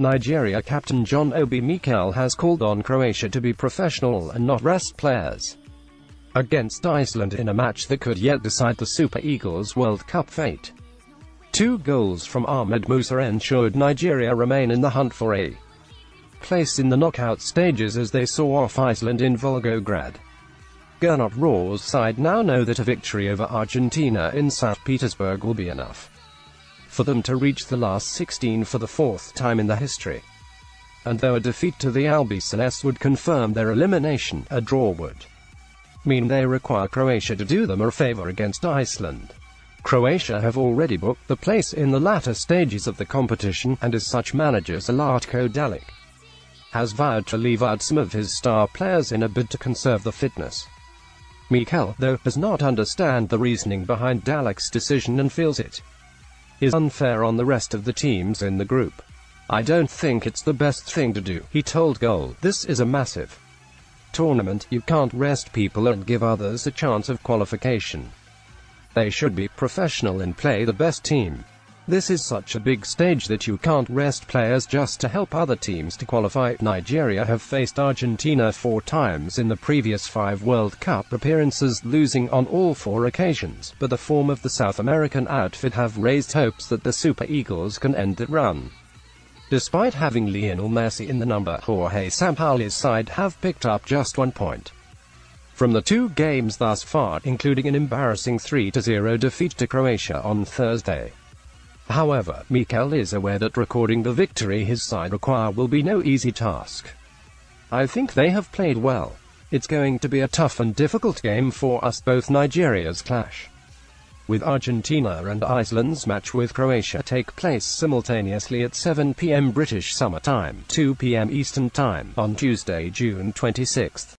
Nigeria captain John Obi Mikel has called on Croatia to be professional and not rest players against Iceland in a match that could yet decide the Super Eagles World Cup fate. Two goals from Ahmed Musa ensured Nigeria remain in the hunt for a place in the knockout stages as they saw off Iceland in Volgograd. Gernot Rohr's side now know that a victory over Argentina in St. Petersburg will be enough for them to reach the last 16 for the fourth time in the history. And though a defeat to the Albiceleste would confirm their elimination, a draw would mean they require Croatia to do them a favor against Iceland. Croatia have already booked the place in the latter stages of the competition, and as such manager Zlatko Dalic has vowed to leave out some of his star players in a bid to conserve the fitness. Mikel, though, does not understand the reasoning behind Dalic's decision and feels it is unfair on the rest of the teams in the group. I don't think it's the best thing to do, he told Goal. This is a massive tournament, you can't rest people and give others a chance of qualification. They should be professional and play the best team. This is such a big stage that you can't rest players just to help other teams to qualify. Nigeria have faced Argentina four times in the previous five World Cup appearances, losing on all four occasions, but the form of the South American outfit have raised hopes that the Super Eagles can end that run. Despite having Lionel Messi in the number, Jorge Sampaoli's side have picked up just one point from the two games thus far, including an embarrassing 3-0 defeat to Croatia on Thursday. However, Mikel is aware that recording the victory his side require will be no easy task. I think they have played well. It's going to be a tough and difficult game for us both Nigeria's clash with Argentina and Iceland's match with Croatia take place simultaneously at 7 p.m. British Summer Time, 2 p.m. Eastern Time, on Tuesday, June 26.